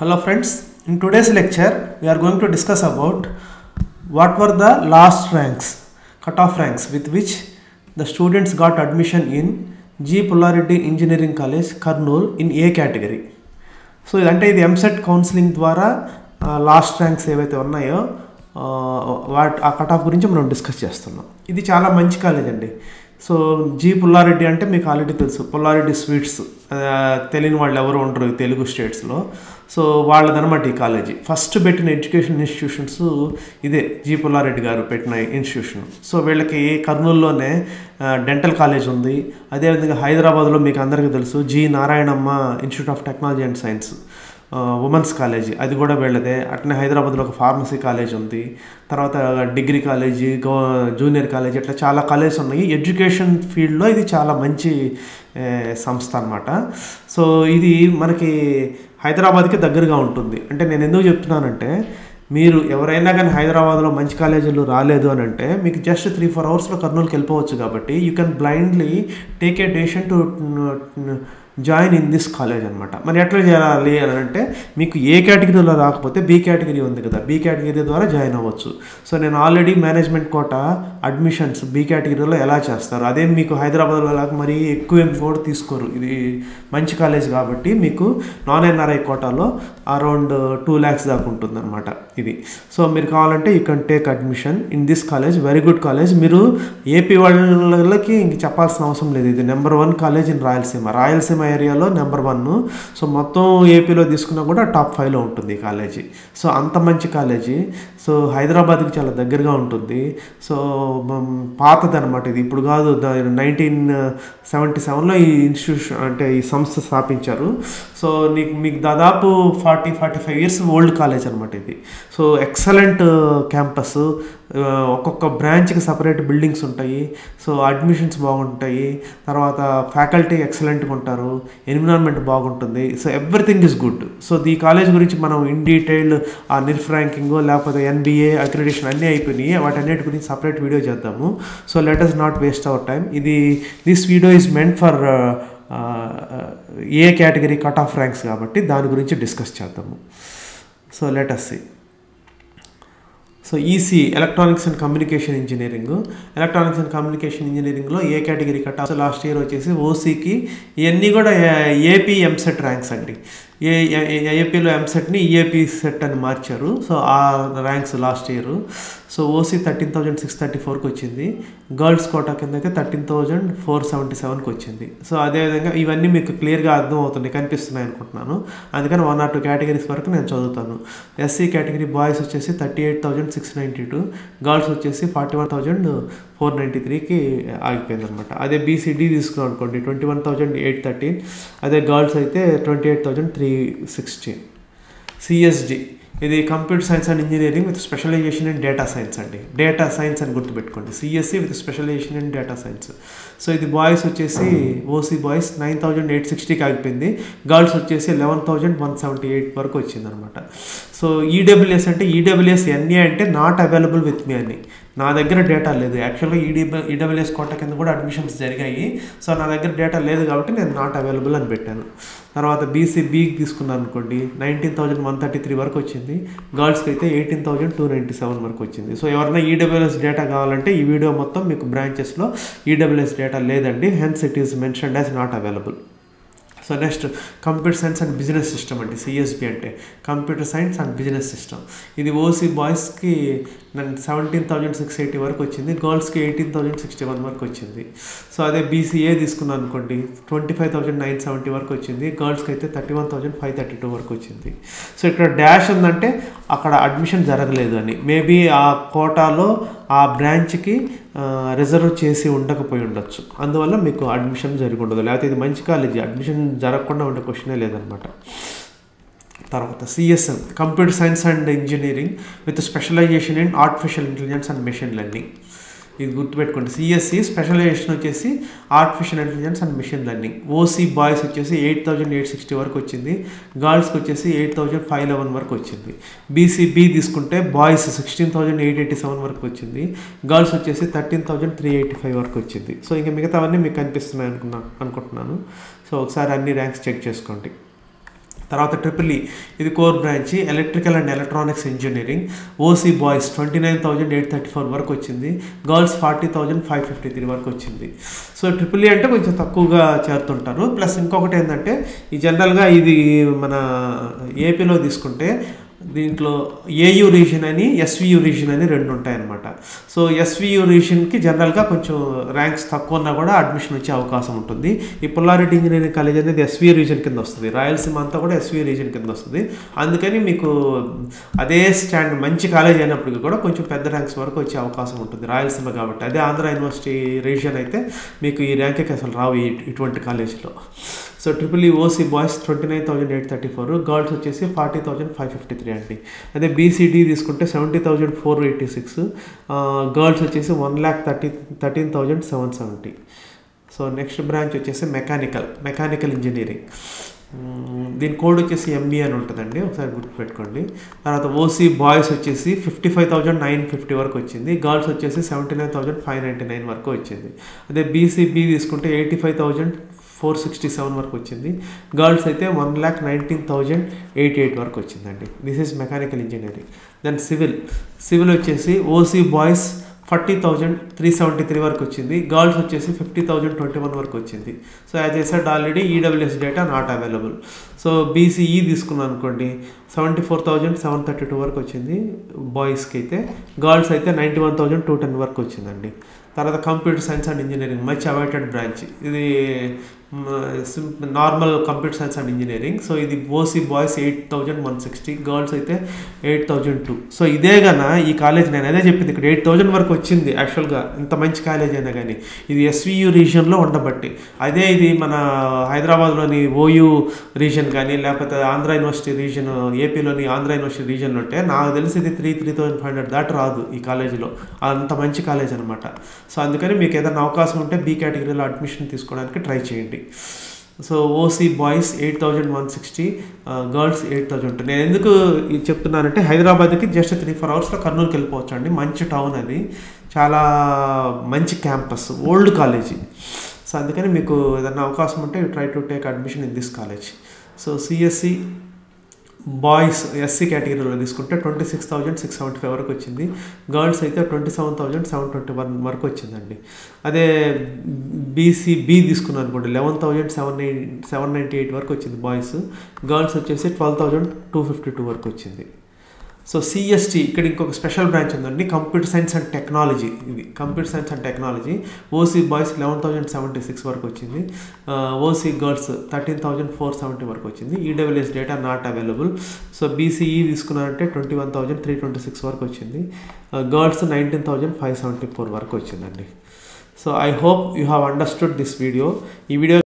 Hello friends, in today's lecture we are going to discuss about what were the last ranks, cutoff ranks with which the students got admission in G. Pullaredi Engineering College, Kurnool in A category. So ఇదంటే ఇది EAMCET counselling ద్వారా last ranks ఏవైతే ఉన్నాయో ఆ, what ఆ cut off గురించి మనం discuss చేస్తున్నాం ఇది చాలా మంచి కాలేజ్ అండి సో జీ పుల్లారెడ్డి అంటే మీకు ఆల్రెడీ తెలుసు పుల్లారెడ్డి స్వీట్స్ ఆ, తెలియని వాళ్ళు ఎవరు ఉండరు ఈ తెలుగు స్టేట్స్లో సో వాళ్ళదనమాట ఈ కాలేజీ. ఫస్ట్ పెట్టిన ఎడ్యుకేషన్ ఇన్స్టిట్యూషన్స్ ఇదే జీ పుల్లారెడ్డి గారు పెట్టిన ఇన్స్టిట్యూషన్. సో వీళ్ళకి కర్నూలులోనే డెంటల్ కాలేజ్ ఉంది. అదేవిధంగా హైదరాబాద్లో మీకు అందరికీ తెలుసు G Narayanamma institute of technology and science. Women's college అది కూడా వీళ్ళదే. అట్నే హైదరాబాద్లో ఒక ఫార్మసీ కాలేజ్ ఉంది. తర్వాత డిగ్రీ కాలేజీ గో జూనియర్ కాలేజ్ ఇట్లా చాలా కాలేజ్ ఉన్నాయి. ఎడ్యుకేషన్ ఫీల్డ్లో ఇది చాలా మంచి సంస్థ అనమాట సో ఇది మనకి హైదరాబాద్కి దగ్గరగా ఉంటుంది. అంటే నేను ఎందుకు చెప్తున్నానంటే మీరు ఎవరైనా కానీ హైదరాబాద్లో మంచి కాలేజీలు రాలేదు అని అంటే మీకు జస్ట్ త్రీ ఫోర్ అవర్స్లో కర్నూలుకి వెళ్ళిపోవచ్చు కాబట్టి you can blindly take a decision to join in this college అనమాట మరి ఎట్లా చేయాలి అని అంటే మీకు ఏ కేటగిరీలో రాకపోతే బి కేటగిరీ ఉంది కదా. బి కేటగిరీ ద్వారా జాయిన్ అవ్వచ్చు. సో నేను already management quota admissions B కేటగిరీలో ఎలా చేస్తారు? అదే మీకు హైదరాబాద్లో లాగా మరీ ఎక్కువ ఏం కూడా తీసుకోరు. ఇది మంచి కాలేజ్ కాబట్టి మీకు నాన్ ఎన్ఆర్ఐ కోటాలో అరౌండ్ టూ ల్యాక్స్ దాకా ఉంటుందన్నమాట ఇది. సో మీరు కావాలంటే you can take admission in this college. Very good college. మీరు ఏపీ వాళ్ళకి ఇంక చెప్పాల్సిన అవసరం లేదు. ఇది number one college in Rayalaseema. Rayalaseema ఏరియాలో నెంబర్ వన్. సో మొత్తం ఏపీలో తీసుకున్నా కూడా టాప్ ఫైవ్లో ఉంటుంది ఈ కాలేజీ. సో అంత మంచి కాలేజీ. సో హైదరాబాద్కి చాలా దగ్గరగా ఉంటుంది. సో పాతది అనమాట ఇది. ఇప్పుడు కాదు నైన్టీన్ సెవెంటీ సెవెన్లో ఈ ఇన్స్టిట్యూషన్ అంటే ఈ సంస్థ స్థాపించారు. సో నీకు మీకు దాదాపు forty forty five years old college అనమాట ఇది. So excellent campus. ఒక్కొక్క బ్రాంచ్కి సపరేట్ బిల్డింగ్స్ ఉంటాయి. సో అడ్మిషన్స్ బాగుంటాయి. తర్వాత ఫ్యాకల్టీ ఎక్సలెంట్గా ఉంటారు. ఎన్విరాన్మెంట్ బాగుంటుంది. So everything is good. So ఈ కాలేజ్ గురించి మనం ఇన్ డీటెయిల్ ఆ నిర్ఫ్ ర్యాంకింగ్ లేకపోతే ఎన్బిఏ అక్రిడేషన్ అన్నీ అయిపోయినాయి. వాటన్నిటి గురించి సపరేట్ వీడియో చేద్దాము. So let us not waste our time ఇది this video is meant for A category cut off ranks కాబట్టి దాని గురించి డిస్కస్ చేద్దాము. So let us see so EC electronics and communication engineering electronics and communication ఇంజనీరింగ్లో A category cut last year వచ్చేసి ఓసీకి ఇవన్నీ కూడా ఏపీ ఎంసెట్ ర్యాంక్స్ అండి. ఏ ఏపీలో ఎంసెట్ని ఈఏపీ సెట్ అని మార్చారు. సో ఆ ranks last year so OC thirteen thousand six thirty ఫోర్కి వచ్చింది. గర్ల్స్ కోటా కిందకి థర్టీన్ థౌజండ్ ఫోర్ సెవెంటీ సెవెన్కి వచ్చింది. సో అదేవిధంగా ఇవన్నీ మీకు క్లియర్గా అర్థం అవుతుంది కనిపిస్తున్నాయి అనుకుంటున్నాను. అందుకని వన్ ఆర్ టూ కేటగిరీస్ వరకు నేను చదువుతాను. ఎస్సీ కేటగిరీ బాయ్స్ వచ్చేసి thirty eight thousand six ninety two girls వచ్చేసి forty one thousand four ninety త్రీకి ఆగిపోయింది అనమాట అదే బీసీడీ తీసుకున్నాం అనుకోండి twenty one thousand eight thirteen. అదే గర్ల్స్ అయితే twenty eight thousand three sixteen. CSD ఇది computer science and engineering with specialization in data science అండి. డేటా సైన్స్ అని గుర్తుపెట్టుకోండి. CSC with specialization in data science. So ఇది boys వచ్చేసి OC boys nine thousand eight సిక్స్టీకి ఆగిపోయింది. Girls వచ్చేసి eleven thousand one seventy eight వరకు వచ్చింది అనమాట సో ఈడబ్ల్యూఎస్ అంటే ఈడబ్ల్యూఎస్ ఎన్ఏ అంటే నాట్ అవైలబుల్ విత్ మీ అని. నా దగ్గర డేటా లేదు. యాక్చువల్గా ఈడీబీ ఈడబ్ల్యూఎస్ కోట కింద కూడా అడ్మిషన్స్ జరిగాయి. సో నా దగ్గర డేటా లేదు కాబట్టి నేను నాట్ అవైలబుల్ అని పెట్టాను. తర్వాత బీసీ బీకి తీసుకున్నాను అనుకోండి. Nineteen thousand one thirty three వరకు వచ్చింది. గర్ల్స్కి అయితే eighteen thousand two ninety seven వరకు వచ్చింది. సో ఎవరైనా ఈడబ్ల్యూఎస్ డేటా కావాలంటే ఈ వీడియో మొత్తం మీకు బ్రాంచెస్లో ఈడబ్ల్యూఎస్ డేటా లేదండి. Hence it is mentioned as not available so next computer science and business system అండి సిఎస్బి అంటే. Computer science and business system. ఇది ఓసీ బాయ్స్కి నన్ను సెవెంటీన్ థౌజండ్ సిక్స్ ఎయిటీ వరకు వచ్చింది గర్ల్స్కి ఎయిటీన్ థౌజండ్ సిక్స్టీ వన్ వరకు వచ్చింది. సో అదే బీసీఏ తీసుకున్నాను అనుకోండి twenty five thousand nine seventy వరకు వచ్చింది గర్ల్స్కి అయితే thirty one thousand five thirty two వరకు వచ్చింది. సో ఇక్కడ డాష్ ఉందంటే అక్కడ అడ్మిషన్ జరగలేదు అని. మేబీ ఆ కోటాలో ఆ బ్రాంచ్కి రిజర్వ్ చేసి ఉండకపోయి ఉండొచ్చు. అందువల్ల మీకు అడ్మిషన్ జరిగి ఉండదు. లేకపోతే ఇది మంచి కాలేజీ. అడ్మిషన్ జరగకుండా ఉండే క్వశ్చనే లేదనమాట. తర్వాత CSM computer science and engineering with specialization in artificial intelligence and machine learning ఇది గుర్తుపెట్టుకోండి. సిఎస్సి స్పెషలైజేషన్ వచ్చేసి artificial intelligence and machine learning OC boys వచ్చేసి ఎయిట్ థౌజండ్ ఎయిట్ సిక్స్టీ వరకు వచ్చింది. గర్ల్స్కి వచ్చేసి ఎయిట్ థౌజండ్ ఫైవ్ లెవెన్ వరకు వచ్చింది. బీసీబీ తీసుకుంటే boys sixteen thousand eight eighty seven వరకు వచ్చింది. గర్ల్స్ వచ్చేసి thirteen thousand three eighty five వరకు వచ్చింది. సో ఇంకా మిగతావన్నీ మీకు కనిపిస్తున్నాయి అనుకున్నా అనుకుంటున్నాను. సో ఒకసారి అన్ని ర్యాంక్స్ చెక్ చేసుకోండి. తర్వాత ట్రిపుల్ ఈ. ఇది core branch electrical and electronics engineering. OC boys twenty nine thousand eight thirty four వరకు వచ్చింది. Girls forty thousand five fifty three వరకు వచ్చింది. సో ట్రిపుల్ ఈ అంటే కొంచెం తక్కువగా చేరుతుంటారు. ప్లస్ ఇంకొకటి ఏంటంటే ఈ జనరల్గా ఇది మన ఏపీలో తీసుకుంటే దీంట్లో ఏయు రీజన్ అని ఎస్వియు రీజన్ అని రెండు ఉంటాయన్నమాట. సో ఎస్వియు రీజన్కి జనరల్గా కొంచెం ర్యాంక్స్ తక్కువ ఉన్నా కూడా అడ్మిషన్ వచ్చే అవకాశం ఉంటుంది. ఈ పుల్లారెడ్డి ఇంజనీరింగ్ కాలేజ్ అనేది ఎస్వి రీజన్ కింద వస్తుంది. రాయలసీమ అంతా కూడా ఎస్వి రీజన్ కింద వస్తుంది. అందుకని మీకు అదే స్టాండ్ మంచి కాలేజ్ అయినప్పటికీ కూడా కొంచెం పెద్ద ర్యాంక్స్ వరకు వచ్చే అవకాశం ఉంటుంది రాయలసీమ కాబట్టి. అదే ఆంధ్ర యూనివర్సిటీ రీజన్ అయితే మీకు ఈ ర్యాంక్కి అసలు రావు ఈ- ఇటువంటి కాలేజీలో so triple E OC boys twenty nine thousand eight thirty four girls వచ్చేసి forty thousand five fifty three అండి. అదే బీసీడీ తీసుకుంటే seventy thousand four eighty six girls వచ్చేసి one lakh thirty thirteen thousand seven seventy so next branch వచ్చేసి mechanical mechanical engineering దీని code వచ్చేసి MB అని ఉంటుందండి ఒకసారి గుర్తుపెట్టుకోండి. తర్వాత ఓసీ బాయ్స్ వచ్చేసి fifty five thousand nine fifty వరకు వచ్చింది గర్ల్స్ వచ్చేసి seventy nine thousand five ninety nine వరకు వచ్చింది. అదే బీసీబీ తీసుకుంటే eighty five thousand four sixty seven వరకు వచ్చింది. గర్ల్స్ అయితే one lakh nineteen thousand eighty eight వరకు వచ్చిందండి. This is mechanical engineering then civil civil వచ్చేసి OC boys forty thousand three seventy three వరకు వచ్చింది. గర్ల్స్ వచ్చేసి ఫిఫ్టీ థౌజండ్ ట్వంటీ వన్ వరకు వచ్చింది. So as I said already EWS data not available so BCE తీసుకున్నాను అనుకోండి seventy four thousand seven thirty two వరకు వచ్చింది. బాయ్స్కి అయితే గర్ల్స్ అయితే ninety one thousand two ten వరకు వచ్చిందండి. తర్వాత computer science and engineering much awaited branch ఇది normal computer science and engineering so ఇది OC boys eight thousand one sixty girls అయితే ఎయిట్ థౌజండ్ టూ సో ఇదే గన ఈ కాలేజ్ నేను అదే చెప్పింది ఇక్కడ. ఎయిట్ థౌజండ్ వరకు వచ్చింది యాక్చువల్గా ఇంత మంచి కాలేజ్ అయినా కానీ ఇది ఎస్వియు రీజియన్లో ఉండబట్టి. అదే ఇది మన హైదరాబాద్లోని ఓయూ రీజన్ కానీ లేకపోతే ఆంధ్ర యూనివర్సిటీ రీజన్ ఏపీలోని ఆంధ్ర యూనివర్సిటీ రీజియన్ ఉంటే నాకు తెలిసి ఇది three three thousand five hundred దాటి రాదు ఈ కాలేజీలో అంత మంచి కాలేజ్ అనమాట సో అందుకని మీకు ఏదైనా అవకాశం ఉంటే బీ కేటగిరీలో అడ్మిషన్ తీసుకోవడానికి ట్రై చేయండి. So OC boys eight thousand one sixty girls eight thousand నేను ఎందుకు ఇది చెప్తున్నానంటే హైదరాబాద్కి జస్ట్ త్రీ ఫోర్ అవర్స్లో కర్నూలుకి వెళ్ళిపోవచ్చు అండి మంచి టౌన్ అది. చాలా మంచి క్యాంపస్ ఓల్డ్ కాలేజీ సో అందుకని మీకు ఏదైనా అవకాశం ఉంటే try to take admission in this college so CSC boys SC కేటగిరీలో తీసుకుంటే twenty six thousand six seventy five వరకు వచ్చింది. గర్ల్స్ అయితే twenty seven thousand seven twenty one వరకు వచ్చిందండి. అదే బీసీ బీ తీసుకున్నాను అనుకోండి eleven thousand seven nine seven ninety eight వరకు వచ్చింది బాయ్స్. గర్ల్స్ వచ్చేసి twelve thousand two fifty two వరకు వచ్చింది. సో సిఎస్టీ ఇక్కడ ఇంకొక స్పెషల్ బ్రాంచ్ ఉందండి కంప్యూటర్ సైన్స్ అండ్ టెక్నాలజీ ఇది computer science and technology OC boys eleven thousand seventy six వరకు వచ్చింది. OC girls thirteen thousand four seventy వరకు వచ్చింది. EWS data not available so BCE తీసుకున్నారంటే twenty one thousand three twenty six వరకు వచ్చింది. Girls nineteen thousand five seventy four వరకు వచ్చిందండి. So I hope you have understood this video ఈ video